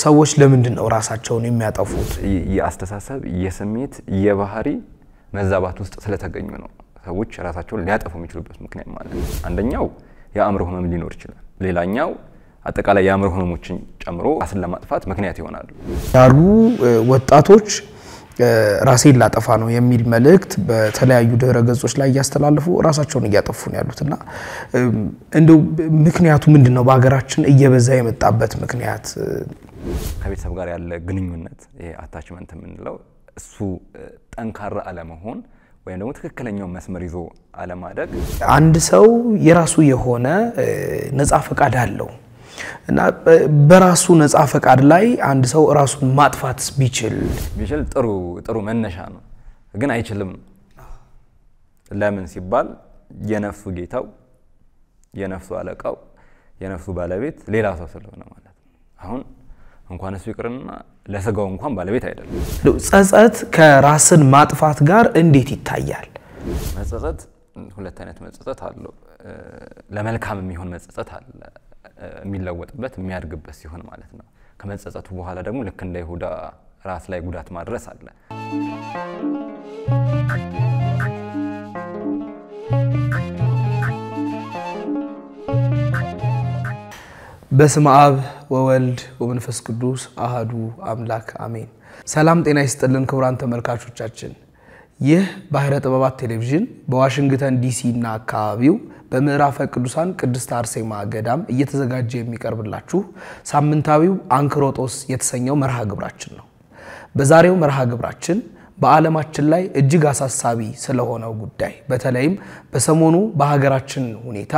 ሰዎች ለምንድን ነው ራሳቸውን የሚያጠፉት? የአስተሳሰብ የስሜት የባህሪ መዛባት ውስጥ ስለተገኙ ነው ሰዎች ራሳቸውን ሊያጠፉ የሚችሉበት ምክንያት ማለት ነው። አንደኛው የአእምሮ ህመም ሊኖር ይችላል። ሌላኛው አጠቃላይ የአእምሮ ህመሞችን ጨምሮ ራስን ለማጥፋት ምክንያት ይሆናሉ። ያሉ ወጣቶች ራሴን ላጠፋ ነው የሚል መልእክት በተለያዩ ድህረ ገጾች ላይ እያስተላለፉ ራሳቸውን እያጠፉ ነው ያሉት እና እንደው ምክንያቱ ምንድን ነው? በሀገራችን እየበዛ የመጣበት ምክንያት ከቤተሰብ ጋር ያለ ግንኙነት ይሄ attachment የምንለው እሱ ጠንካራ አለመሆን ወይም ደግሞ ትክክለኛውን መስመር ይዞ አለማደግ። አንድ ሰው የራሱ የሆነ ነፃ ፈቃድ አለው እና በራሱ ነፃ ፈቃድ ላይ አንድ ሰው ራሱን ማጥፋት ቢችል ቢችል ጥሩ ጥሩ መነሻ ነው፣ ግን አይችልም። ለምን ሲባል የነፍሱ ጌታው፣ የነፍሱ አለቃው፣ የነፍሱ ባለቤት ሌላ ሰው ስለሆነ ማለት ነው። አሁን እንኳን እሱ ይቅርና ለስጋው እንኳን ባለቤት አይደለም። ጸጸት ከራስን ማጥፋት ጋር እንዴት ይታያል? መጸጸት ሁለት አይነት መጸጸት አለው። ለመልካም የሚሆን መጸጸት አለ የሚለወጥበት የሚያድግበት ሲሆን ማለት ነው። ከመጸጸቱ በኋላ ደግሞ ልክ እንደ ይሁዳ ራስ ላይ ጉዳት ማድረስ አለ። በስመ አብ ወወልድ ወመንፈስ ቅዱስ አህዱ አምላክ አሜን። ሰላም ጤና ይስጥልን ክቡራን ተመልካቾቻችን፣ ይህ ባህረ ጥበባት ቴሌቪዥን በዋሽንግተን ዲሲ እና አካባቢው በምዕራፈ ቅዱሳን ቅድስት አርሴማ ገዳም እየተዘጋጀ የሚቀርብላችሁ ሳምንታዊው አንክሮጦስ የተሰኘው መርሃ ግብራችን ነው። በዛሬው መርሃ ግብራችን በዓለማችን ላይ እጅግ አሳሳቢ ስለሆነው ጉዳይ በተለይም በሰሞኑ በሀገራችን ሁኔታ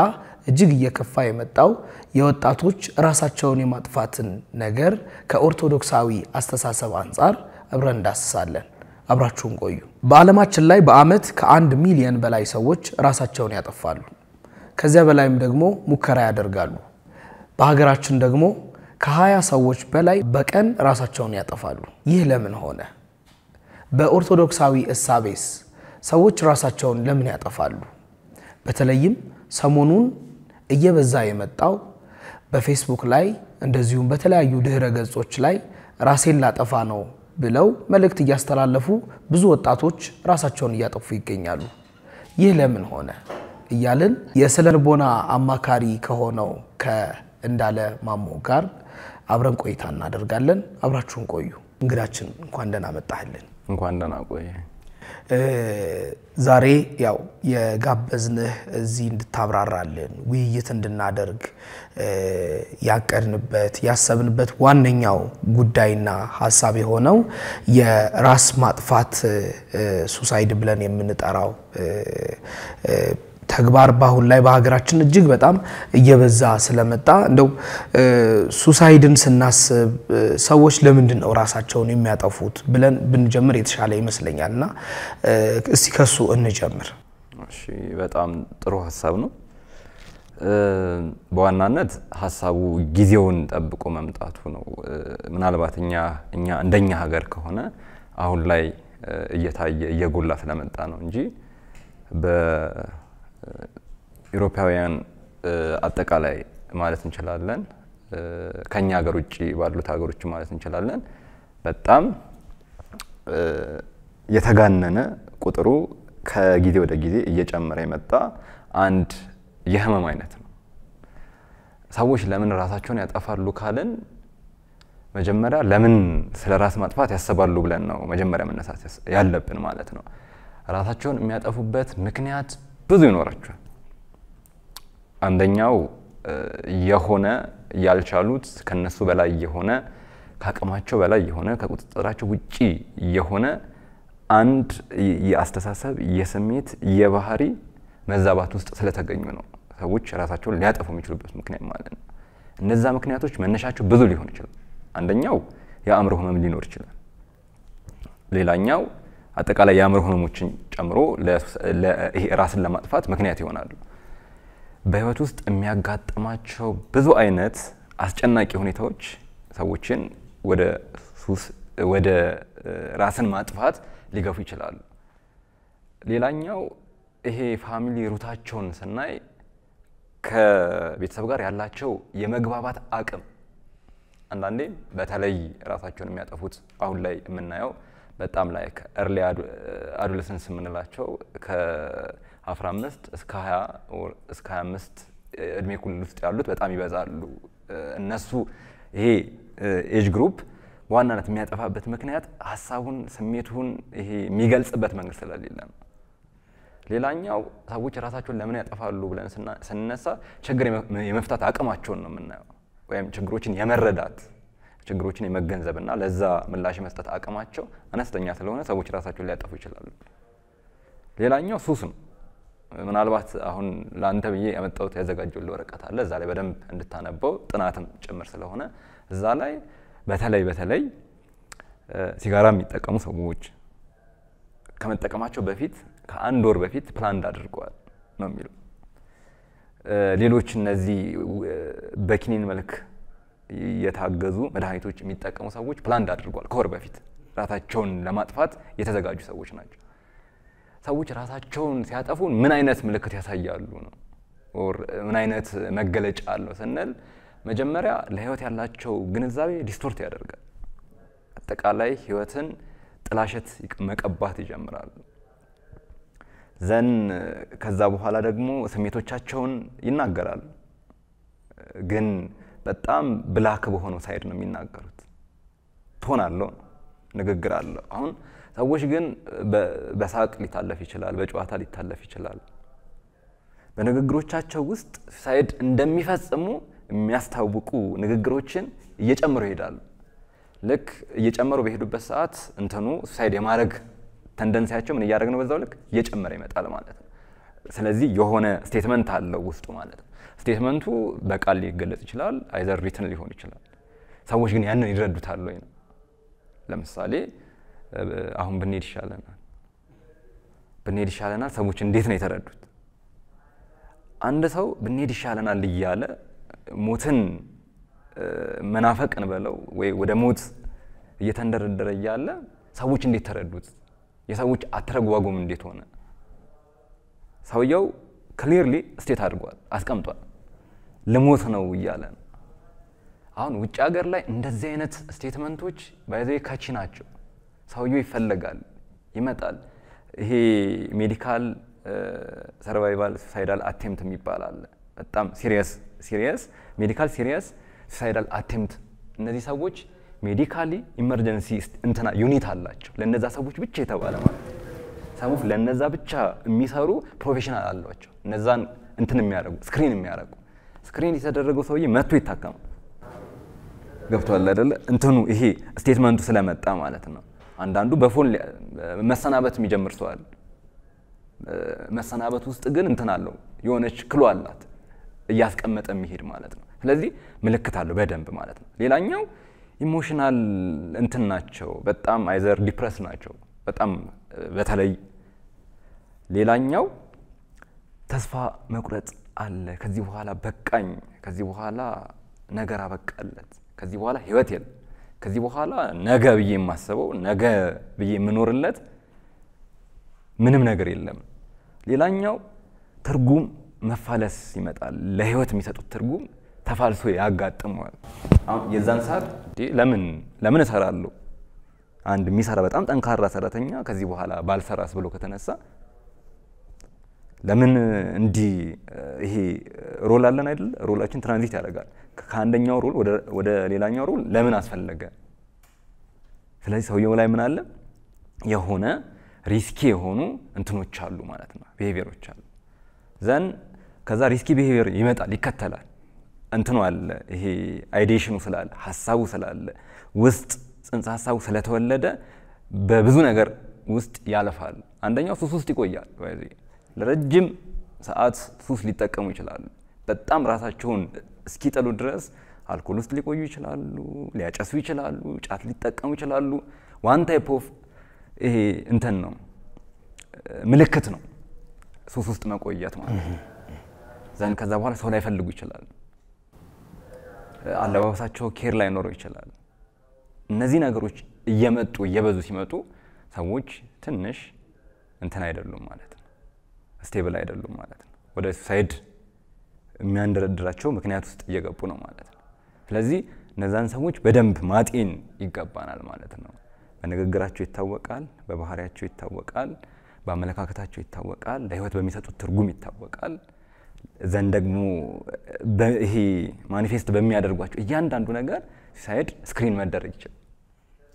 እጅግ እየከፋ የመጣው የወጣቶች ራሳቸውን የማጥፋትን ነገር ከኦርቶዶክሳዊ አስተሳሰብ አንጻር አብረን እንዳስሳለን። አብራችሁን ቆዩ። በዓለማችን ላይ በዓመት ከአንድ ሚሊዮን በላይ ሰዎች ራሳቸውን ያጠፋሉ። ከዚያ በላይም ደግሞ ሙከራ ያደርጋሉ። በሀገራችን ደግሞ ከሀያ ሰዎች በላይ በቀን ራሳቸውን ያጠፋሉ። ይህ ለምን ሆነ? በኦርቶዶክሳዊ እሳቤስ ሰዎች ራሳቸውን ለምን ያጠፋሉ? በተለይም ሰሞኑን እየበዛ የመጣው በፌስቡክ ላይ እንደዚሁም በተለያዩ ድህረ ገጾች ላይ ራሴን ላጠፋ ነው ብለው መልእክት እያስተላለፉ ብዙ ወጣቶች ራሳቸውን እያጠፉ ይገኛሉ። ይህ ለምን ሆነ እያልን የስነ ልቦና አማካሪ ከሆነው ከእንዳለ ማሞ ጋር አብረን ቆይታ እናደርጋለን። አብራችሁን ቆዩ። እንግዳችን እንኳን ደህና መጣህልን። እንኳን ደህና ቆየ። ዛሬ ያው የጋበዝንህ እዚህ እንድታብራራልን ውይይት እንድናደርግ ያቀድንበት ያሰብንበት ዋነኛው ጉዳይና ሀሳብ የሆነው የራስ ማጥፋት ሱሳይድ ብለን የምንጠራው ተግባር በአሁን ላይ በሀገራችን እጅግ በጣም እየበዛ ስለመጣ እንደው ሱሳይድን ስናስብ ሰዎች ለምንድን ነው ራሳቸውን የሚያጠፉት ብለን ብንጀምር የተሻለ ይመስለኛል እና እስቲ ከሱ እንጀምር። እሺ፣ በጣም ጥሩ ሀሳብ ነው። በዋናነት ሀሳቡ ጊዜውን ጠብቆ መምጣቱ ነው። ምናልባት እኛ እኛ እንደኛ ሀገር ከሆነ አሁን ላይ እየታየ እየጎላ ስለመጣ ነው እንጂ በኢሮፓውያን አጠቃላይ ማለት እንችላለን ከኛ ሀገር ውጭ ባሉት ሀገሮች ማለት እንችላለን በጣም የተጋነነ ቁጥሩ ከጊዜ ወደ ጊዜ እየጨመረ የመጣ አንድ የህመም አይነት ነው። ሰዎች ለምን ራሳቸውን ያጠፋሉ ካልን መጀመሪያ ለምን ስለ ራስ ማጥፋት ያስባሉ ብለን ነው መጀመሪያ መነሳት ያለብን ማለት ነው። ራሳቸውን የሚያጠፉበት ምክንያት ብዙ ይኖራቸዋል። አንደኛው የሆነ ያልቻሉት ከነሱ በላይ የሆነ ከአቅማቸው በላይ የሆነ ከቁጥጥራቸው ውጪ የሆነ አንድ የአስተሳሰብ የስሜት የባህሪ መዛባት ውስጥ ስለተገኙ ነው ሰዎች ራሳቸውን ሊያጠፉ የሚችሉበት ምክንያት ማለት ነው። እነዛ ምክንያቶች መነሻቸው ብዙ ሊሆን ይችላል። አንደኛው የአእምሮ ህመም ሊኖር ይችላል። ሌላኛው አጠቃላይ የአእምሮ ህመሞችን ጨምሮ ራስን ለማጥፋት ምክንያት ይሆናሉ። በህይወት ውስጥ የሚያጋጥማቸው ብዙ አይነት አስጨናቂ ሁኔታዎች ሰዎችን ወደ ሱስ ወደ ራስን ማጥፋት ሊገፉ ይችላሉ። ሌላኛው ይሄ family root ኣቸውን ስናይ ከቤተሰብ ጋር ያላቸው የመግባባት አቅም አንዳንዴ በተለይ ራሳቸውን የሚያጠፉት አሁን ላይ የምናየው በጣም ላይ early adolescence የምንላቸው ከ15 እስከ 20 እስከ 25 እድሜ ክልል ውስጥ ያሉት በጣም ይበዛሉ። እነሱ ይሄ age group በዋናነት የሚያጠፋበት ምክንያት ሀሳቡን፣ ስሜቱን ይሄ የሚገልጽበት መንገድ ስለሌለ ነው። ሌላኛው ሰዎች ራሳቸውን ለምን ያጠፋሉ ብለን ስንነሳ ችግር የመፍታት አቅማቸውን ነው የምናየው፣ ወይም ችግሮችን የመረዳት ችግሮችን የመገንዘብና ለዛ ምላሽ የመስጠት አቅማቸው አነስተኛ ስለሆነ ሰዎች ራሳቸውን ሊያጠፉ ይችላሉ። ሌላኛው ሱስ ነው። ምናልባት አሁን ለአንተ ብዬ ያመጣሁት ያዘጋጀሁልህ ወረቀት አለ። እዛ ላይ በደንብ እንድታነበው ጥናትም ጭምር ስለሆነ እዛ ላይ በተለይ በተለይ ሲጋራ የሚጠቀሙ ሰዎች ከመጠቀማቸው በፊት ከአንድ ወር በፊት planned አድርገዋል ነው የሚለው። ሌሎች እነዚህ በኪኒን መልክ የታገዙ መድኃኒቶች የሚጠቀሙ ሰዎች planned አድርገዋል ከወር በፊት ራሳቸውን ለማጥፋት የተዘጋጁ ሰዎች ናቸው። ሰዎች ራሳቸውን ሲያጠፉ ምን አይነት ምልክት ያሳያሉ ነው ምን አይነት መገለጫ አለው ስንል መጀመሪያ ለህይወት ያላቸው ግንዛቤ distort ያደርጋል። አጠቃላይ ህይወትን ጥላሸት መቀባት ይጀምራሉ። then ከዛ በኋላ ደግሞ ስሜቶቻቸውን ይናገራሉ። ግን በጣም black በሆነው side ነው የሚናገሩት። tone አለው ንግግር አለው። አሁን ሰዎች ግን በሳቅ ሊታለፍ ይችላል፣ በጨዋታ ሊታለፍ ይችላል። በንግግሮቻቸው ውስጥ suicide እንደሚፈጽሙ የሚያስታውቁ ንግግሮችን እየጨመሩ ይሄዳሉ። ልክ እየጨመሩ በሄዱበት ሰዓት እንትኑ suicide የማድረግ tendency ያቸው ምን እያደረግ ነው? በዛው ልክ እየጨመረ ይመጣል ማለት ነው። ስለዚህ የሆነ statement አለው ውስጡ ማለት ነው። statement ኡ በቃል ሊገለጽ ይችላል፣ either written ሊሆን ይችላል። ሰዎች ግን ያንን ይረዱታል ወይ ነው። ለምሳሌ አሁን ብንሄድ ይሻለናል፣ ብንሄድ ይሻለናል። ሰዎች እንዴት ነው የተረዱት? አንድ ሰው ብንሄድ ይሻለናል እያለ ሞትን መናፈቅን በለው ወይ ወደ ሞት እየተንደረደረ እያለ ሰዎች እንዴት ተረዱት? የሰዎች አተረጓጎም እንዴት ሆነ? ሰውየው clearly state አድርጓል፣ አስቀምጧል። ልሞት ነው እያለ ነው። አሁን ውጭ ሀገር ላይ እንደዚህ አይነት statement ኦች by the way catchy ናቸው። ሰውየው ይፈለጋል፣ ይመጣል። ይሄ medical survival suicidal attempt የሚባል አለ። በጣም serious serious medical serious suicidal attempt። እነዚህ ሰዎች medically emergency እንትና unit አላቸው ለነዛ ሰዎች ብቻ የተባለ ማለት ነው። some of ለነዛ ብቻ የሚሰሩ professional አሏቸው። እነዛን እንትን የሚያደርጉ screen የሚያደርጉ screen የተደረገው ሰውዬ መጥቶ ይታከማል። ገብቷል አይደለ? እንትኑ ይሄ statement ኡ ስለመጣ ማለት ነው። አንዳንዱ በ phone መሰናበት የሚጀምር አለ። መሰናበት ውስጥ ግን እንትን አለው የሆነች clue አላት እያስቀመጠ የሚሄድ ማለት ነው። ስለዚህ ምልክት አለው በደንብ ማለት ነው። ሌላኛው emotional እንትን ናቸው። በጣም either depress ናቸው በጣም በተለይ ሌላኛው ተስፋ መቁረጥ አለ። ከዚህ በኋላ በቃኝ፣ ከዚህ በኋላ ነገር አበቃለት፣ ከዚህ በኋላ ህይወት የለም፣ ከዚህ በኋላ ነገ ብዬ የማስበው ነገ ብዬ የምኖርለት ምንም ነገር የለም። ሌላኛው ትርጉም መፋለስ ይመጣል። ለህይወት የሚሰጡት ትርጉም ተፋልሶ ያጋጥመዋል። አሁን የዛን ሰዓት ለምን ለምን እሰራለሁ አንድ የሚሰራ በጣም ጠንካራ ሰራተኛ ከዚህ በኋላ ባልሰራስ ብሎ ከተነሳ ለምን እንዲህ ይሄ role አለን አይደል? role ኣችን transit ያደርጋል ከአንደኛው role ወደ ሌላኛው role ለምን አስፈለገ? ስለዚህ ሰውየው ላይ ምን አለ የሆነ risky የሆኑ እንትኖች አሉ ማለት ነው፣ behavior ኦች አሉ። then ከዛ risky behavior ይመጣል ይከተላል። እንትኑ አለ ይሄ ideation ኡ ስላለ ሀሳቡ ስላለ ውስጥ ጽንሰ ሀሳቡ ስለተወለደ በብዙ ነገር ውስጥ ያለፋል። አንደኛው ሱስ ውስጥ ይቆያል። ለረጅም ሰዓት ሱስ ሊጠቀሙ ይችላሉ። በጣም ራሳቸውን እስኪጠሉ ድረስ አልኮል ውስጥ ሊቆዩ ይችላሉ፣ ሊያጨሱ ይችላሉ፣ ጫት ሊጠቀሙ ይችላሉ። one type of ይሄ እንትን ነው ምልክት ነው ሱስ ውስጥ መቆየት ማለት then ከዛ በኋላ ሰው ላይፈልጉ ይችላሉ። አለባበሳቸው care ላይኖረው ይችላል። እነዚህ ነገሮች እየመጡ እየበዙ ሲመጡ ሰዎች ትንሽ እንትን አይደሉም ማለት ነው፣ stable አይደሉም ማለት ነው። ወደ suicide የሚያንደረድራቸው ምክንያት ውስጥ እየገቡ ነው ማለት ነው። ስለዚህ እነዛን ሰዎች በደንብ ማጤን ይገባናል ማለት ነው። በንግግራቸው ይታወቃል፣ በባህሪያቸው ይታወቃል፣ በአመለካከታቸው ይታወቃል፣ ለህይወት በሚሰጡት ትርጉም ይታወቃል። ዘንድ ደግሞ ይሄ manifest በሚያደርጓቸው እያንዳንዱ ነገር suicide screen መደረግ ይችላል።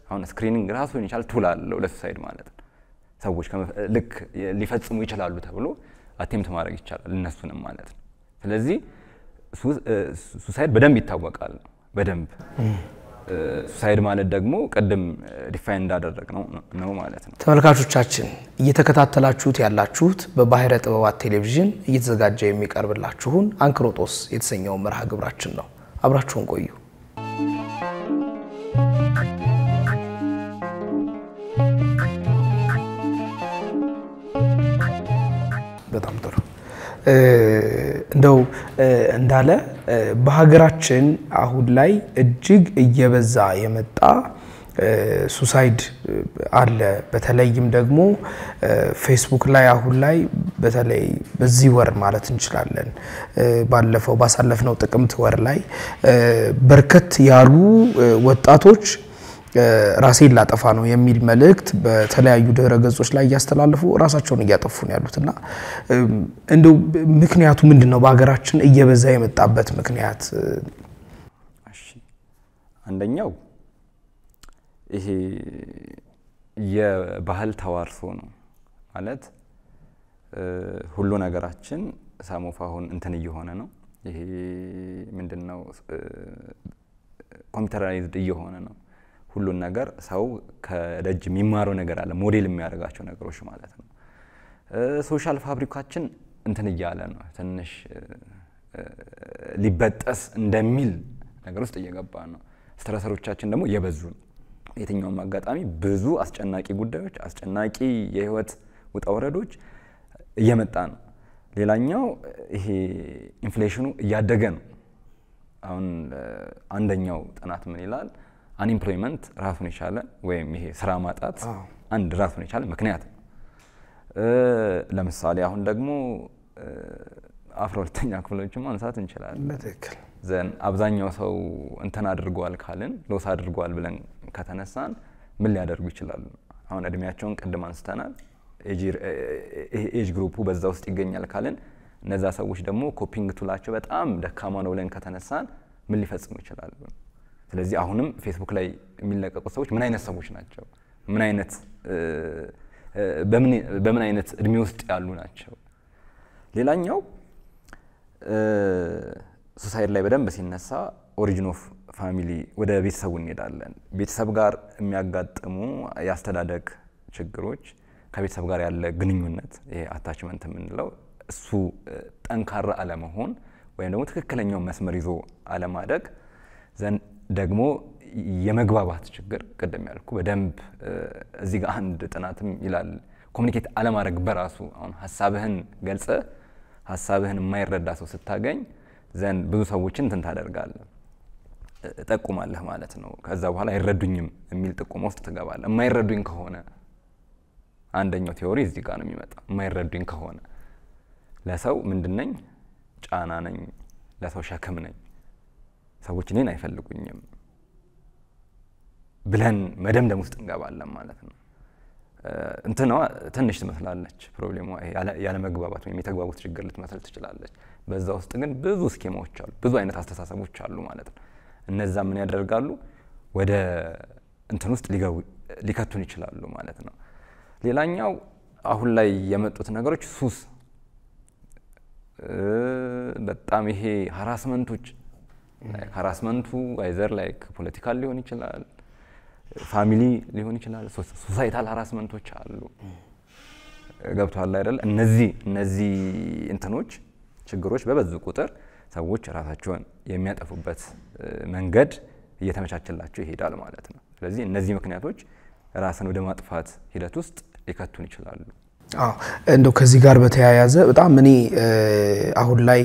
አሁን screening ራሱን የቻለ tool አለው ለ suicide ማለት ነው። ሰዎች ልክ ሊፈጽሙ ይችላሉ ተብሎ attempt ማድረግ ይቻላል እነሱንም ማለት ነው። ስለዚህ suicide በደንብ ይታወቃል። በደንብ suicide ማለት ደግሞ ቅድም define እንዳደረግ ነው ነው ማለት ነው። ተመልካቾቻችን እየተከታተላችሁት ያላችሁት በባሕረ ጥበባት ቴሌቪዥን እየተዘጋጀ የሚቀርብላችሁን አንክሮጦስ የተሰኘው መርሃ ግብራችን ነው። አብራችሁን ቆዩ። እንደው እንዳለ በሀገራችን አሁን ላይ እጅግ እየበዛ የመጣ suicide አለ። በተለይም ደግሞ ፌስቡክ ላይ አሁን ላይ በተለይ በዚህ ወር ማለት እንችላለን ባለፈው ባሳለፍነው ጥቅምት ወር ላይ በርከት ያሉ ወጣቶች ራሴን ላጠፋ ነው የሚል መልእክት በተለያዩ ድህረ ገጾች ላይ እያስተላለፉ ራሳቸውን እያጠፉ ነው ያሉት እና እንደው ምክንያቱ ምንድን ነው? በሀገራችን እየበዛ የመጣበት ምክንያት? አንደኛው ይሄ የባህል ተዋርሶ ነው ማለት ሁሉ ነገራችን some of አሁን እንትን እየሆነ ነው። ይሄ ምንድን ነው computerized እየሆነ ነው። ሁሉን ነገር ሰው ከደጅ የሚማረው ነገር አለ፣ ሞዴል የሚያደርጋቸው ነገሮች ማለት ነው። social fabric ኣችን እንትን እያለ ነው፣ ትንሽ ሊበጠስ እንደሚል ነገር ውስጥ እየገባ ነው። stressor ኦቻችን ደግሞ እየበዙ ነው። የትኛውም አጋጣሚ ብዙ አስጨናቂ ጉዳዮች፣ አስጨናቂ የህይወት ውጣ ውረዶች እየመጣ ነው። ሌላኛው ይሄ inflation ኡ እያደገ ነው። አሁን አንደኛው ጥናት ምን ይላል? unemployment ራሱን የቻለ ወይም ይሄ ስራ ማጣት አንድ ራሱን የቻለ ምክንያት ነው። ለምሳሌ አሁን ደግሞ አስራ ሁለተኛ ክፍሎችን ማንሳት እንችላለን። በትክክል then አብዛኛው ሰው እንትን አድርጓል ካልን loss አድርጓል ብለን ከተነሳን ምን ሊያደርጉ ይችላሉ? አሁን እድሜያቸውን ቅድም አንስተናል። age group ኡ በዛ ውስጥ ይገኛል ካልን እነዛ ሰዎች ደግሞ coping tool ኣቸው በጣም ደካማ ነው ብለን ከተነሳን ምን ሊፈጽሙ ይችላሉ? ስለዚህ አሁንም ፌስቡክ ላይ የሚለቀቁ ሰዎች ምን አይነት ሰዎች ናቸው? ምን አይነት በምን አይነት እድሜ ውስጥ ያሉ ናቸው? ሌላኛው suicide ላይ በደንብ ሲነሳ origin of family ወደ ቤተሰቡ እንሄዳለን። ቤተሰብ ጋር የሚያጋጥሙ የአስተዳደግ ችግሮች፣ ከቤተሰብ ጋር ያለ ግንኙነት ይሄ attachment የምንለው እሱ ጠንካራ አለመሆን ወይም ደግሞ ትክክለኛው መስመር ይዞ አለማደግ ደግሞ የመግባባት ችግር ቅድም ያልኩ በደንብ እዚህ ጋር አንድ ጥናትም ይላል ኮሚኒኬት አለማድረግ በራሱ አሁን ሀሳብህን ገልጸ ሀሳብህን የማይረዳ ሰው ስታገኝ ዘንድ ብዙ ሰዎችን እንትን ታደርጋለህ ጠቁማለህ ማለት ነው። ከዛ በኋላ አይረዱኝም የሚል ጥቆማ ውስጥ ትገባለህ። የማይረዱኝ ከሆነ አንደኛው ቴዎሪ እዚህ ጋር ነው የሚመጣ። የማይረዱኝ ከሆነ ለሰው ምንድን ነኝ? ጫና ነኝ፣ ለሰው ሸክም ነኝ፣ ሰዎች እኔን አይፈልጉኝም ብለን መደምደም ውስጥ እንገባለን ማለት ነው። እንትኗ ትንሽ ትመስላለች ፕሮብሌሟ ያለመግባባት ወይም የተግባቡት ችግር ልትመስል ትችላለች። በዛ ውስጥ ግን ብዙ ስኬማዎች አሉ፣ ብዙ አይነት አስተሳሰቦች አሉ ማለት ነው። እነዛ ምን ያደርጋሉ? ወደ እንትን ውስጥ ሊከቱን ይችላሉ ማለት ነው። ሌላኛው አሁን ላይ የመጡት ነገሮች ሱስ፣ በጣም ይሄ harassment ኦች harassment ኡ either like political ሊሆን ይችላል family ሊሆን ይችላል። societal harassment ኦች አሉ። ገብቶሃል አይደል? እነዚህ እነዚህ እንትኖች ችግሮች በበዙ ቁጥር ሰዎች ራሳቸውን የሚያጠፉበት መንገድ እየተመቻቸላቸው ይሄዳል ማለት ነው። ስለዚህ እነዚህ ምክንያቶች ራስን ወደ ማጥፋት ሂደት ውስጥ ሊከቱን ይችላሉ። እንደው ከዚህ ጋር በተያያዘ በጣም እኔ አሁን ላይ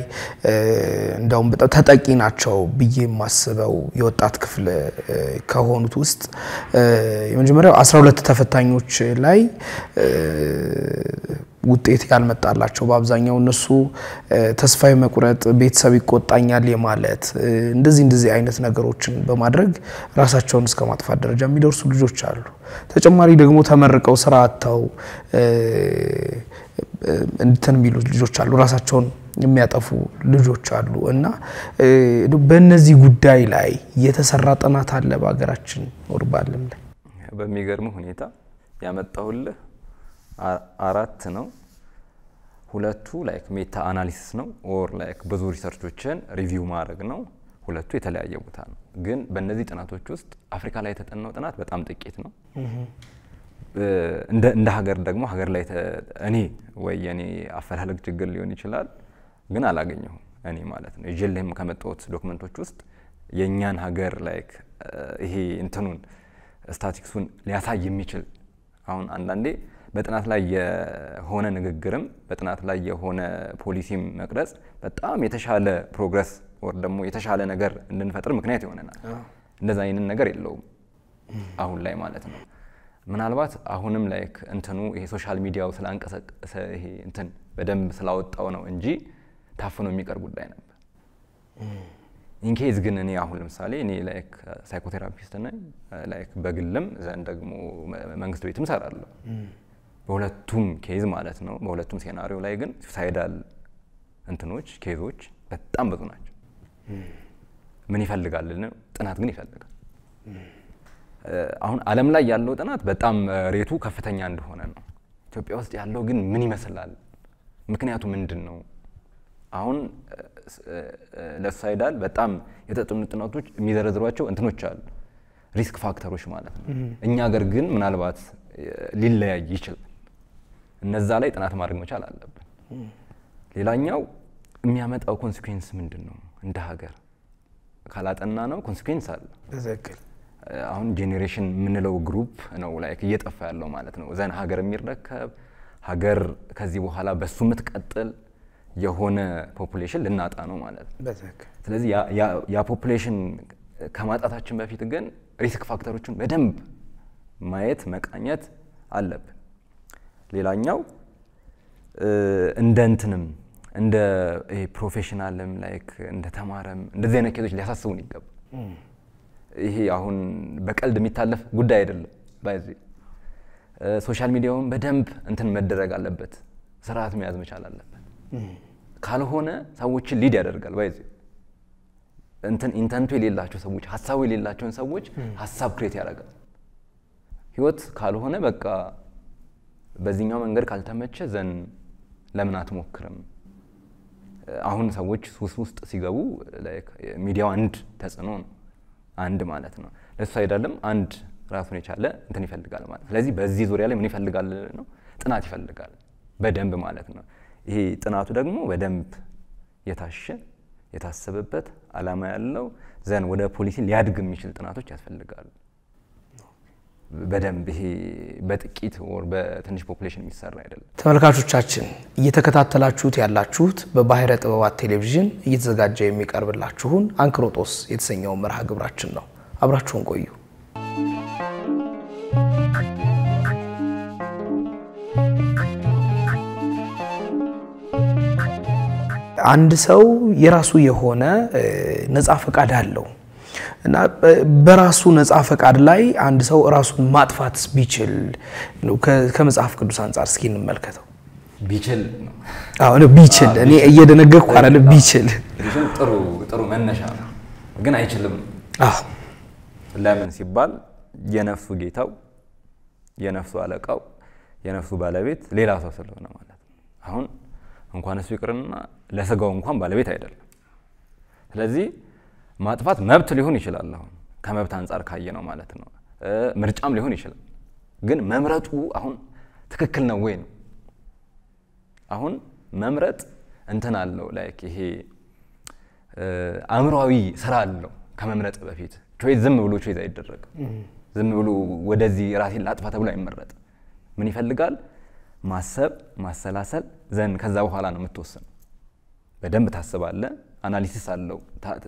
እንደውም በጣም ተጠቂ ናቸው ብዬ የማስበው የወጣት ክፍል ከሆኑት ውስጥ የመጀመሪያው 12 ተፈታኞች ላይ ውጤት ያልመጣላቸው በአብዛኛው እነሱ ተስፋ መቁረጥ፣ ቤተሰብ ይቆጣኛል የማለት እንደዚህ እንደዚህ አይነት ነገሮችን በማድረግ ራሳቸውን እስከ ማጥፋት ደረጃ የሚደርሱ ልጆች አሉ። ተጨማሪ ደግሞ ተመርቀው ስራ አጥተው እንትን የሚሉ ልጆች አሉ፣ ራሳቸውን የሚያጠፉ ልጆች አሉ። እና በእነዚህ ጉዳይ ላይ የተሰራ ጥናት አለ በሀገራችን or በአለም ላይ በሚገርም ሁኔታ ያመጣሁልህ አራት ነው። ሁለቱ like meta analysis ነው or like ብዙ research ኦችን review ማድረግ ነው። ሁለቱ የተለያየ ቦታ ነው። ግን በእነዚህ ጥናቶች ውስጥ አፍሪካ ላይ የተጠናው ጥናት በጣም ጥቂት ነው። እንደ ሀገር ደግሞ ሀገር ላይ እኔ ወይ የኔ አፈላለግ ችግር ሊሆን ይችላል፣ ግን አላገኘሁም እኔ ማለት ነው። ይዤልህም ከመጣሁት document ኦች ውስጥ የእኛን ሀገር like ይሄ እንትኑን ስታቲክሱን ሊያሳይ የሚችል አሁን አንዳንዴ በጥናት ላይ የሆነ ንግግርም በጥናት ላይ የሆነ ፖሊሲም መቅረጽ በጣም የተሻለ progress or ደግሞ የተሻለ ነገር እንድንፈጥር ምክንያት ይሆነናል። እንደዛ አይነት ነገር የለውም አሁን ላይ ማለት ነው። ምናልባት አሁንም like እንትኑ ይሄ social media ው ስላንቀሳቀሰ ይሄ እንትን በደንብ ስላወጣው ነው እንጂ ታፍኖ የሚቀር ጉዳይ ነበር። in case ግን እኔ አሁን ለምሳሌ እኔ like psychotherapist ነኝ like በግልም ዘንድ ደግሞ መንግስት ቤትም ሰራለሁ። በሁለቱም case ማለት ነው። በሁለቱም scenario ላይ ግን suicidal እንትኖች case ኦች በጣም ብዙ ናቸው። ምን ይፈልጋል? ጥናት ግን ይፈልጋል። አሁን ዓለም ላይ ያለው ጥናት በጣም rate ኡ ከፍተኛ እንደሆነ ነው። ኢትዮጵያ ውስጥ ያለው ግን ምን ይመስላል? ምክንያቱ ምንድን ነው? አሁን ለ suicidal በጣም የተጠኑ ጥናቶች የሚዘረዝሯቸው እንትኖች አሉ፣ risk factor ኦች ማለት ነው። እኛ ሀገር ግን ምናልባት ሊለያይ ይችላል። እነዛ ላይ ጥናት ማድረግ መቻል አለብን። ሌላኛው የሚያመጣው consequence ምንድን ነው? እንደ ሀገር ካላጠናነው consequence አለ። አሁን generation የምንለው group ነው like እየጠፋ ያለው ማለት ነው። then ሀገር የሚረከብ ሀገር ከዚህ በኋላ በሱ የምትቀጥል የሆነ population ልናጣ ነው ማለት ነው። ስለዚህ ያ population ከማጣታችን በፊት ግን risk factor ኦችን በደንብ ማየት መቃኘት አለብን። ሌላኛው እንደ እንትንም እንደ professional ም like እንደ ተማረም እንደዚህ አይነት case ኦች ሊያሳስቡን ይገባል። ይሄ አሁን በቀልድ የሚታለፍ ጉዳይ አይደለም። by the social media ውን በደንብ እንትን መደረግ አለበት፣ ስርዓት መያዝ መቻል አለበት። ካልሆነ ሰዎችን lead ያደርጋል። by the እንትን intent ኡ የሌላቸው ሰዎች ሀሳቡ የሌላቸውን ሰዎች ሀሳብ create ያደርጋል። ህይወት ካልሆነ በቃ በዚህኛው መንገድ ካልተመቸ then ለምን አትሞክርም? አሁን ሰዎች ሱስ ውስጥ ሲገቡ ሚዲያው አንድ ተጽዕኖ ነው፣ አንድ ማለት ነው። ለሱ አይደለም አንድ ራሱን የቻለ እንትን ይፈልጋል ማለት ስለዚህ በዚህ ዙሪያ ላይ ምን ይፈልጋል ነው ጥናት ይፈልጋል በደንብ ማለት ነው። ይሄ ጥናቱ ደግሞ በደንብ የታሸ የታሰበበት አላማ ያለው then ወደ ፖሊሲ ሊያድግ የሚችል ጥናቶች ያስፈልጋሉ። በደንብ ይሄ በጥቂት or በትንሽ population የሚሰራ አይደለም። ተመልካቾቻችን እየተከታተላችሁት ያላችሁት በባሕረ ጥበባት ቴሌቪዥን እየተዘጋጀ የሚቀርብላችሁን አንክሮጦስ የተሰኘው መርሃ ግብራችን ነው። አብራችሁን ቆዩ። አንድ ሰው የራሱ የሆነ ነፃ ፈቃድ አለው እና በራሱ ነፃ ፈቃድ ላይ አንድ ሰው ራሱን ማጥፋት ቢችል ከመጽሐፍ ቅዱስ አንጻር እስኪ እንመልከተው። ቢችል ነው ቢችል እኔ እየደነገግኩ አይደለ? ቢችል ጥሩ ጥሩ መነሻ ነው፣ ግን አይችልም። ለምን ሲባል የነፍሱ ጌታው የነፍሱ አለቃው የነፍሱ ባለቤት ሌላ ሰው ስለሆነ ማለት ነው። አሁን እንኳን እሱ ይቅርና ለስጋው እንኳን ባለቤት አይደለም። ስለዚህ ማጥፋት መብት ሊሆን ይችላል። አሁን ከመብት አንጻር ካየነው ማለት ነው። ምርጫም ሊሆን ይችላል። ግን መምረጡ አሁን ትክክል ነው ወይ ነው። አሁን መምረጥ እንትን አለው like ይሄ አእምሯዊ ስራ አለው። ከመምረጥ በፊት ቾይዝ ዝም ብሎ ቾይዝ አይደረግም። ዝም ብሎ ወደዚህ ራሴን ላጥፋ ተብሎ አይመረጥም። ምን ይፈልጋል? ማሰብ፣ ማሰላሰል then ከዛ በኋላ ነው የምትወስነው። በደንብ ታስባለ፣ analysis አለው።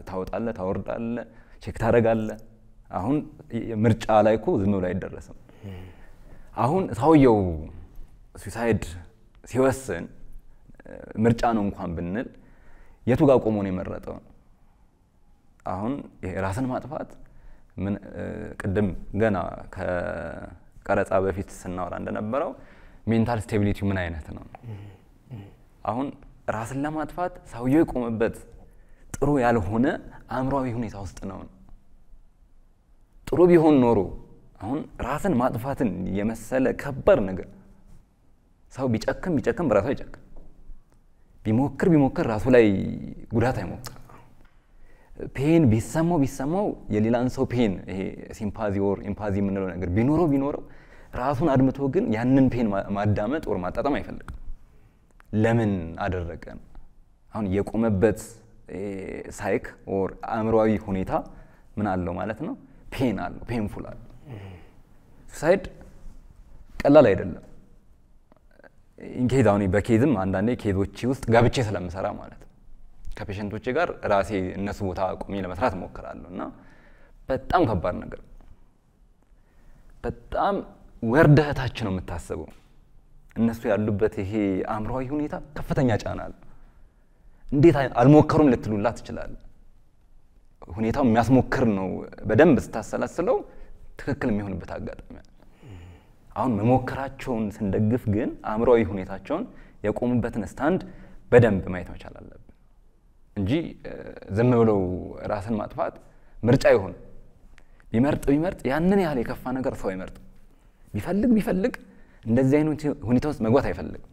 ታወጣለ፣ ታወርዳለ፣ check ታደረጋለ። አሁን ምርጫ ላይ እኮ ዝም ብሎ አይደረስም። አሁን ሰውየው suicide ሲወስን ምርጫ ነው እንኳን ብንል የቱ ጋር ቆሞ ነው የመረጠው? አሁን ይሄ ራስን ማጥፋት ምን ቅድም ገና ከቀረጻ በፊት ስናወራ እንደነበረው mental stability ምን አይነት ነው? አሁን ራስን ለማጥፋት ሰውየው የቆመበት ጥሩ ያልሆነ አእምሯዊ ሁኔታ ውስጥ ነው። ጥሩ ቢሆን ኖሮ አሁን ራስን ማጥፋትን የመሰለ ከባድ ነገር ሰው ቢጨክም ቢጨክም በራሱ አይጨክም። ቢሞክር ቢሞክር ራሱ ላይ ጉዳት አይሞክር። pain ቢሰማው ቢሰማው የሌላን ሰው pain ይሄ sympathy or empathy የምንለው ነገር ቢኖረው ቢኖረው ራሱን አድምቶ ግን ያንን pain ማዳመጥ or ማጣጣም አይፈልግም። ለምን አደረገ አሁን የቆመበት ሳይክ ኦር አእምሯዊ ሁኔታ ምን አለው ማለት ነው? pain አለው፣ painful አለው። suicide ቀላል አይደለም። in case አሁን በ case ም አንዳንዴ case ኦቼ ውስጥ ገብቼ ስለምሰራ ማለት ነው ከ patient ኦቼ ጋር ራሴ እነሱ ቦታ ቆሜ ለመስራት እሞክራለሁ እና በጣም ከባድ ነገር በጣም ወርደህ ታች ነው የምታስበው። እነሱ ያሉበት ይሄ አእምሯዊ ሁኔታ ከፍተኛ ጫና አለ። እንዴት አልሞከሩም ልትሉላ ትችላለ። ሁኔታው የሚያስሞክር ነው። በደንብ ስታሰላስለው ትክክል የሚሆንበት አጋጣሚ አሁን መሞከራቸውን ስንደግፍ ግን አእምሯዊ ሁኔታቸውን የቆሙበትን stand በደንብ ማየት መቻል አለብን እንጂ ዝም ብለው ራስን ማጥፋት ምርጫ ይሆን ቢመርጥ ቢመርጥ ያንን ያህል የከፋ ነገር ሰው አይመርጥም። ቢፈልግ ቢፈልግ እንደዚህ አይነት ሁኔታ ውስጥ መግባት አይፈልግም።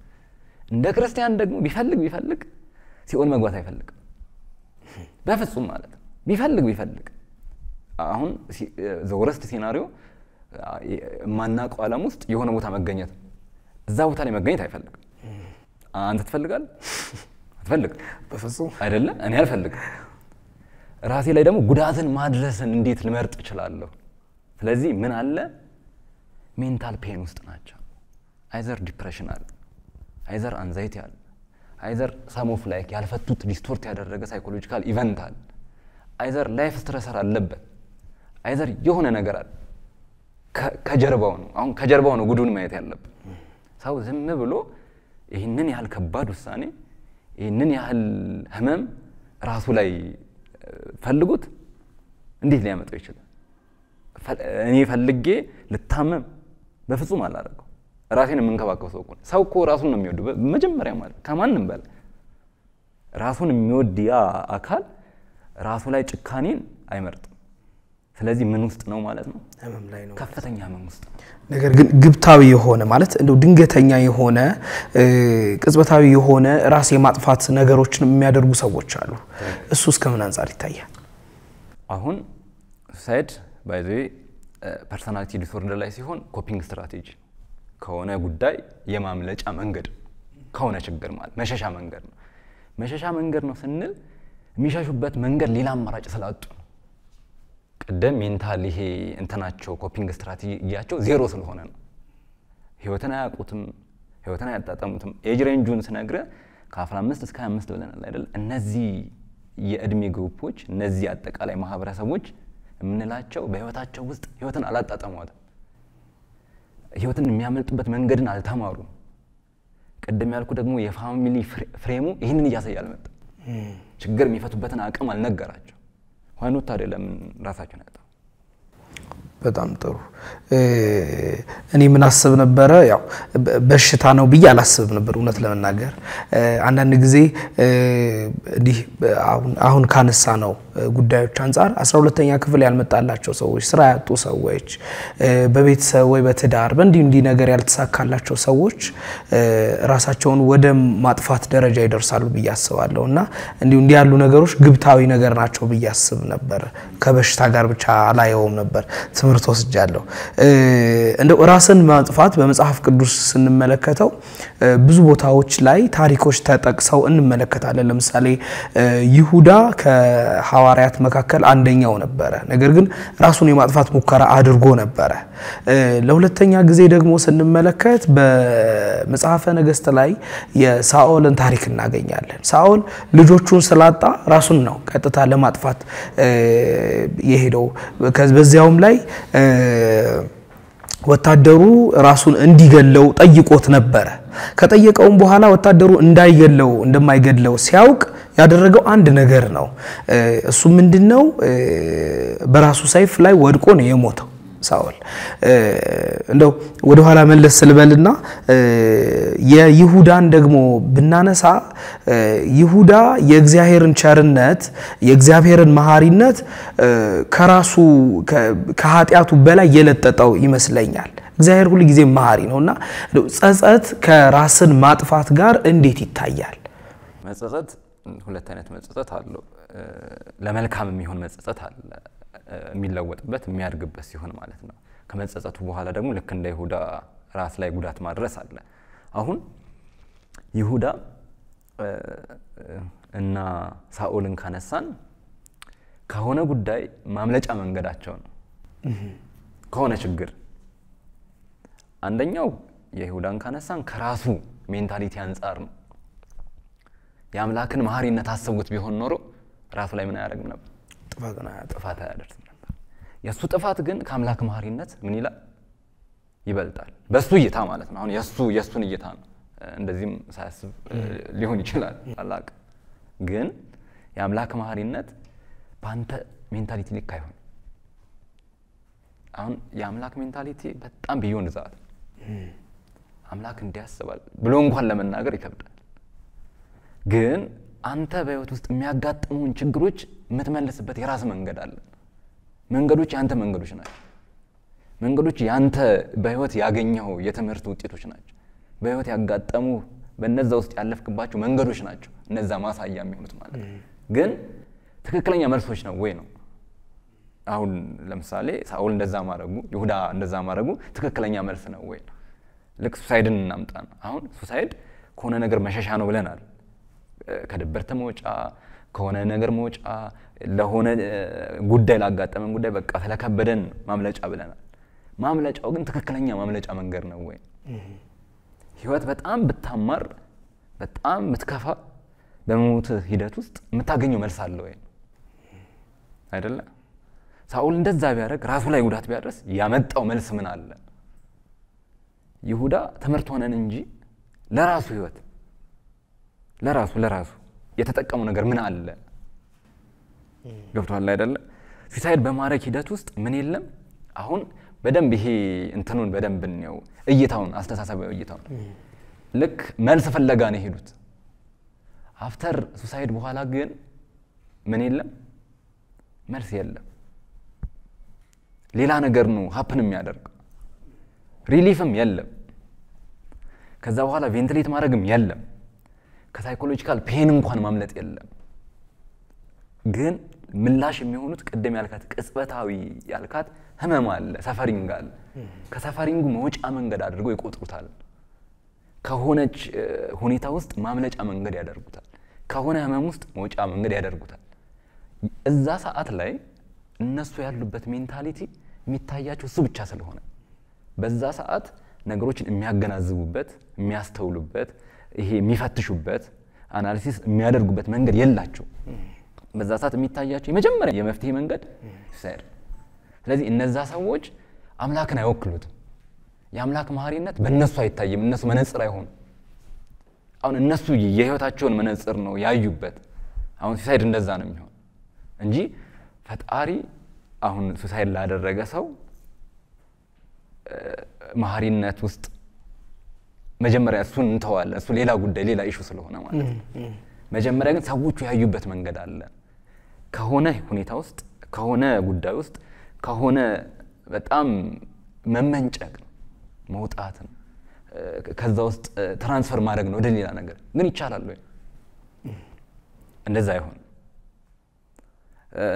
እንደ ክርስቲያን ደግሞ ቢፈልግ ቢፈልግ ሲኦል መግባት አይፈልግም በፍጹም ማለት ነው። ቢፈልግ ቢፈልግ አሁን the worst scenario የማናውቀው ዓለም ውስጥ የሆነ ቦታ መገኘት እዛ ቦታ ላይ መገኘት አይፈልግም። አንተ ትፈልጋለህ? አትፈልግም። በፍጹም አይደለ? እኔ አልፈልግም። ራሴ ላይ ደግሞ ጉዳትን ማድረስን እንዴት ልመርጥ እችላለሁ? ስለዚህ ምን አለ mental pain ውስጥ ናቸው። either depression አለ፣ either anxiety አለ፣ either of like ያልፈቱት distort ያደረገ psychological event አለ፣ either life stressor አለበት፣ either የሆነ ነገር አለ። ከጀርባው ነው አሁን ከጀርባው ነው ጉዱን ማየት ያለብን። ሰው ዝም ብሎ ይህንን ያህል ከባድ ውሳኔ ይህንን ያህል ህመም ራሱ ላይ ፈልጎት እንዴት ሊያመጣው ይችላል? እኔ ፈልጌ ልታመም በፍጹም አላደርገው። ራሴን የምንከባከብ ሰው ሰው እኮ ራሱን ነው የሚወዱ መጀመሪያ ማለት ከማንም በላይ ራሱን የሚወድ ያ አካል ራሱ ላይ ጭካኔን አይመርጥም። ስለዚህ ምን ውስጥ ነው ማለት ነው? ህመም ላይ ነው። ከፍተኛ ህመም ውስጥ ነው። ነገር ግን ግብታዊ የሆነ ማለት እንደው ድንገተኛ የሆነ ቅጽበታዊ የሆነ ራስ የማጥፋት ነገሮችን የሚያደርጉ ሰዎች አሉ። እሱ እስከምን አንጻር ይታያል? አሁን suicide by personality disorder ላይ ሲሆን coping strategy ከሆነ ጉዳይ የማምለጫ መንገድ ከሆነ ችግር ማለት መሸሻ መንገድ ነው። መሸሻ መንገድ ነው ስንል የሚሸሹበት መንገድ ሌላ አማራጭ ስላጡ ነው። ቅድም mental ይሄ እንትናቸው coping strategy ያቸው ዜሮ ስለሆነ ነው። ህይወትን አያውቁትም፣ ህይወትን አያጣጠሙትም። age range ኡን ስነግረ ከ15 እስከ 25 ብለናል አይደል? እነዚህ የእድሜ ግሩፖች እነዚህ አጠቃላይ ማህበረሰቦች የምንላቸው በህይወታቸው ውስጥ ህይወትን አላጣጠሟትም። ህይወትን የሚያመልጡበት መንገድን አልተማሩም። ቅድም ያልኩ ደግሞ የፋሚሊ ፍሬሙ ይህንን እያሳየ አልመጣም። ችግር የሚፈቱበትን አቅም አልነገራቸው። ታዲያ ለምን ራሳቸውን ያጣ? በጣም ጥሩ። እኔ ምን አስብ ነበረ፣ ያው በሽታ ነው ብዬ አላስብም ነበር እውነት ለመናገር አንዳንድ ጊዜ እንዲህ አሁን ካነሳ ነው ጉዳዮች አንጻር አስራ ሁለተኛ ክፍል ያልመጣላቸው ሰዎች፣ ስራ ያጡ ሰዎች፣ በቤተሰብ ወይ በትዳር በእንዲህ እንዲህ ነገር ያልተሳካላቸው ሰዎች ራሳቸውን ወደ ማጥፋት ደረጃ ይደርሳሉ ብዬ አስባለሁ እና እንዲሁ እንዲህ ያሉ ነገሮች ግብታዊ ነገር ናቸው ብዬ አስብ ነበር። ከበሽታ ጋር ብቻ አላየውም ነበር። ትምህርት ወስጃለሁ። እንደው ራስን ማጥፋት በመጽሐፍ ቅዱስ ስንመለከተው ብዙ ቦታዎች ላይ ታሪኮች ተጠቅሰው እንመለከታለን። ለምሳሌ ይሁዳ ከሐዋርያት መካከል አንደኛው ነበረ። ነገር ግን ራሱን የማጥፋት ሙከራ አድርጎ ነበረ። ለሁለተኛ ጊዜ ደግሞ ስንመለከት በመጽሐፈ ነገሥት ላይ የሳኦልን ታሪክ እናገኛለን። ሳኦል ልጆቹን ስላጣ ራሱን ነው ቀጥታ ለማጥፋት የሄደው። በዚያውም ላይ ወታደሩ ራሱን እንዲገለው ጠይቆት ነበረ። ከጠየቀውም በኋላ ወታደሩ እንዳይገለው እንደማይገለው ሲያውቅ ያደረገው አንድ ነገር ነው። እሱ ምንድን ነው? በራሱ ሰይፍ ላይ ወድቆ ነው የሞተው ሳኦል። እንደው ወደኋላ መለስ ስልበልና የይሁዳን ደግሞ ብናነሳ ይሁዳ የእግዚአብሔርን ቸርነት የእግዚአብሔርን መሐሪነት ከራሱ ከኃጢአቱ በላይ የለጠጠው ይመስለኛል። እግዚአብሔር ሁል ጊዜ መሐሪ ነው እና ጸጸት ከራስን ማጥፋት ጋር እንዴት ይታያል? መጸጸት ሁለት አይነት መጸጸት አለው። ለመልካም የሚሆን መጸጸት አለ የሚለወጥበት የሚያድግበት ሲሆን ማለት ነው። ከመጸጸቱ በኋላ ደግሞ ልክ እንደ ይሁዳ ራስ ላይ ጉዳት ማድረስ አለ። አሁን ይሁዳ እና ሳኦልን ካነሳን ከሆነ ጉዳይ ማምለጫ መንገዳቸው ነው። ከሆነ ችግር አንደኛው የይሁዳን ካነሳን ከራሱ mentality አንጻር ነው። የአምላክን መሐሪነት አስቡት ቢሆን ኖሮ ራሱ ላይ ምን አያደርግም ነበር ጥፋት አያደርስም ነበር። የእሱ ጥፋት ግን ከአምላክ መሐሪነት ምን ይላል ይበልጣል። በእሱ እይታ ማለት ነው። አሁን የእሱ የእሱን እይታ ነው። እንደዚህም ሳያስብ ሊሆን ይችላል አላቅ ግን የአምላክ መሐሪነት በአንተ mentality ልክ አይሆን። አሁን የአምላክ mentality በጣም beyond that አምላክ እንዲህ ያስባል ብሎ እንኳን ለመናገር ይከብዳል። ግን አንተ በህይወት ውስጥ የሚያጋጥሙን ችግሮች የምትመልስበት የራስ መንገድ አለ። መንገዶች የአንተ መንገዶች ናቸው። መንገዶች የአንተ በህይወት ያገኘው የትምህርት ውጤቶች ናቸው። በህይወት ያጋጠሙ በነዛ ውስጥ ያለፍክባቸው መንገዶች ናቸው። እነዛ ማሳያ የሚሆኑት ማለት ነው። ግን ትክክለኛ መልሶች ነው ወይ ነው? አሁን ለምሳሌ ሳኦል እንደዛ ማድረጉ፣ ይሁዳ እንደዛ ማድረጉ ትክክለኛ መልስ ነው ወይ ነው? ልክ suicide ን እናምጣ አሁን suicide ከሆነ ነገር መሸሻ ነው ብለናል። ከድብርት መውጫ ከሆነ ነገር መውጫ ለሆነ ጉዳይ ላጋጠመን ጉዳይ በቃ ስለከበደን ማምለጫ ብለናል። ማምለጫው ግን ትክክለኛ ማምለጫ መንገድ ነው ወይ? ህይወት በጣም ብታማር በጣም ብትከፋ በመሞት ሂደት ውስጥ የምታገኘው መልስ አለ ወይ? አይደለ? ሳኦል እንደዛ ቢያደርግ ራሱ ላይ ጉዳት ቢያደርስ ያመጣው መልስ ምን አለ? ይሁዳ ትምህርት ሆነን እንጂ ለራሱ ህይወት ለራሱ ለራሱ የተጠቀመው ነገር ምን አለ? ገብቷል አይደለ? suicide በማድረግ ሂደት ውስጥ ምን የለም። አሁን በደንብ ይሄ እንትኑን በደንብ እንየው፣ እይታውን አስተሳሰባዊ እይታውን ልክ መልስ ፍለጋ ነው የሄዱት። after suicide በኋላ ግን ምን የለም፣ መልስ የለም። ሌላ ነገር ነው happen የሚያደርገው relief ም የለም። ከዛ በኋላ ventilate ማድረግም የለም። ከ psychological pain እንኳን ማምለጥ የለም። ግን ምላሽ የሚሆኑት ቅድም ያልካት ቅጽበታዊ ያልካት ህመም አለ፣ suffering አለ። ከ suffering ኡ መውጫ መንገድ አድርገው ይቆጥሩታል። ከሆነች ሁኔታ ውስጥ ማምለጫ መንገድ ያደርጉታል። ከሆነ ህመም ውስጥ መውጫ መንገድ ያደርጉታል። እዛ ሰዓት ላይ እነሱ ያሉበት mentality የሚታያቸው እሱ ብቻ ስለሆነ በዛ ሰዓት ነገሮችን የሚያገናዝቡበት የሚያስተውሉበት ይሄ የሚፈትሹበት analysis የሚያደርጉበት መንገድ የላቸውም። በዛ ሰዓት የሚታያቸው የመጀመሪያ የመፍትሄ መንገድ suicide። ስለዚህ እነዛ ሰዎች አምላክን አይወክሉትም። የአምላክ መሐሪነት በእነሱ አይታይም። እነሱ መነጽር አይሆኑ። አሁን እነሱ የህይወታቸውን መነጽር ነው ያዩበት። አሁን suicide እንደዛ ነው የሚሆን እንጂ ፈጣሪ አሁን suicide ላደረገ ሰው መሐሪነት ውስጥ መጀመሪያ እሱን እንተዋለን። እሱ ሌላ ጉዳይ ሌላ issue ስለሆነ ማለት ነው። መጀመሪያ ግን ሰዎቹ ያዩበት መንገድ አለ። ከሆነ ሁኔታ ውስጥ ከሆነ ጉዳይ ውስጥ ከሆነ በጣም መመንጨቅ ነው መውጣት ነው። ከዛ ውስጥ transfer ማድረግ ነው ወደ ሌላ ነገር። ግን ይቻላል ወይ? እንደዛ አይሆንም።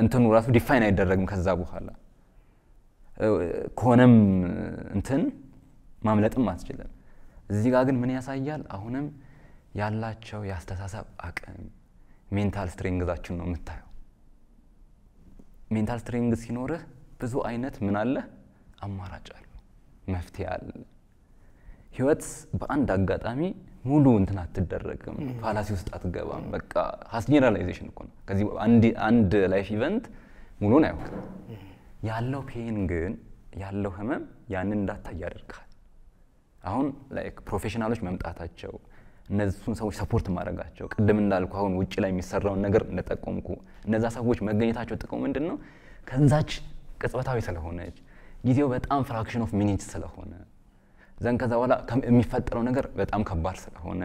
እንትኑ ራሱ define አይደረግም። ከዛ በኋላ ከሆነም እንትን ማምለጥም አትችልም። እዚህ ጋር ግን ምን ያሳያል? አሁንም ያላቸው የአስተሳሰብ አቅም mental strength ኣችን ነው የምታየው። mental strength ሲኖርህ ብዙ አይነት ምን አለ አማራጭ አለ፣ መፍትሄ አለ። ህይወት በአንድ አጋጣሚ ሙሉ እንትን አትደረግም፣ fallacy ውስጥ አትገባም። በቃ hasty generalization እኮ ነው። ከዚህ አንድ life event ሙሉን አይወቅም። ያለው pain ግን ያለው ህመም ያንን እንዳታይ ያደርጋል። አሁን professional ኦች መምጣታቸው እነሱን ሰዎች support ማድረጋቸው ቅድም እንዳልኩ አሁን ውጭ ላይ የሚሰራውን ነገር እንደጠቆምኩ እነዛ ሰዎች መገኘታቸው ጥቅሙ ምንድን ነው? ከዛች ቅጽበታዊ ስለሆነች ጊዜው በጣም fraction of minutes ስለሆነ then ከዛ በኋላ የሚፈጠረው ነገር በጣም ከባድ ስለሆነ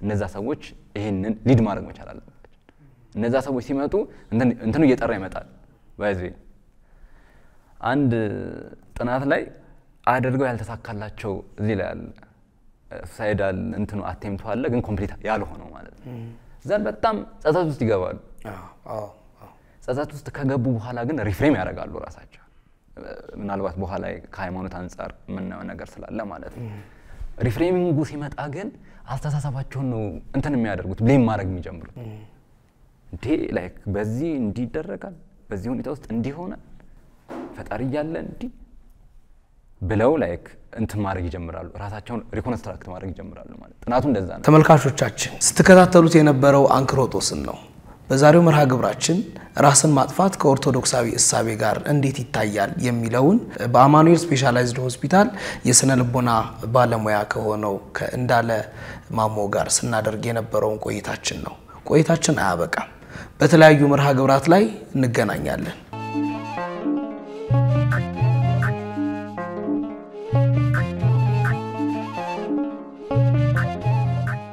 እነዛ ሰዎች ይህንን lead ማድረግ መቻል አለባቸው። እነዛ ሰዎች ሲመጡ እንትኑ እየጠራ ይመጣል። ባይዜ አንድ ጥናት ላይ አድርገው ያልተሳካላቸው እዚህ ላይ አለ suicidal እንትኑ attempt ኦ አለ ግን complete ያልሆነው ማለት ነው። then በጣም ጸጸት ውስጥ ይገባሉ። ጸጸት ውስጥ ከገቡ በኋላ ግን reframe ያደርጋሉ ራሳቸው ምናልባት በኋላ ከሃይማኖት አንጻር የምናየው ነገር ስላለ ማለት ነው። reframing ኡ ሲመጣ ግን አስተሳሰባቸውን ነው እንትን የሚያደርጉት blame ማድረግ የሚጀምሩት። እንዴ like በዚህ እንዲህ ይደረጋል፣ በዚህ ሁኔታ ውስጥ እንዲህ ፈጣሪ እያለ እንዲህ ብለው like እንትን ማድረግ ይጀምራሉ። ራሳቸውን reconstruct ማድረግ ይጀምራሉ ማለት ጥናቱ እንደዛ ነው። ተመልካቾቻችን ስትከታተሉት የነበረው አንክሮጦስን ነው። በዛሬው መርሃ ግብራችን ራስን ማጥፋት ከኦርቶዶክሳዊ እሳቤ ጋር እንዴት ይታያል የሚለውን በአማኑኤል ስፔሻላይዝድ ሆስፒታል የስነ ልቦና ባለሙያ ከሆነው ከእንዳለ ማሞ ጋር ስናደርግ የነበረውን ቆይታችን ነው። ቆይታችን አያበቃም። በተለያዩ መርሃ ግብራት ላይ እንገናኛለን።